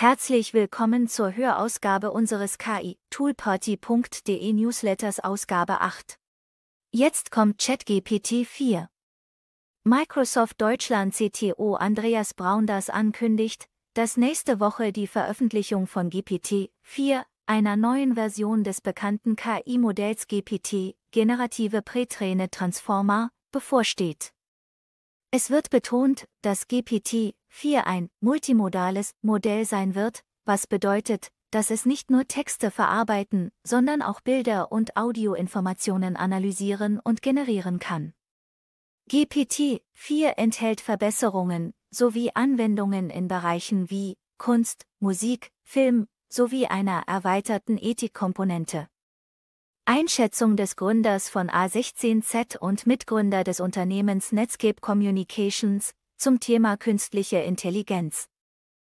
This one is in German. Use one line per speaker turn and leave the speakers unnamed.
Herzlich willkommen zur Hörausgabe unseres KI-Toolparty.de Newsletters Ausgabe 8. Jetzt kommt ChatGPT 4. Microsoft Deutschland CTO Andreas Braunders ankündigt, dass nächste Woche die Veröffentlichung von GPT 4, einer neuen Version des bekannten KI-Modells GPT, generative Prätraine Transformer, bevorsteht. Es wird betont, dass GPT-4 ein multimodales Modell sein wird, was bedeutet, dass es nicht nur Texte verarbeiten, sondern auch Bilder und Audioinformationen analysieren und generieren kann. GPT-4 enthält Verbesserungen sowie Anwendungen in Bereichen wie Kunst, Musik, Film sowie einer erweiterten Ethikkomponente. Einschätzung des Gründers von A16Z und Mitgründer des Unternehmens Netscape Communications zum Thema künstliche Intelligenz.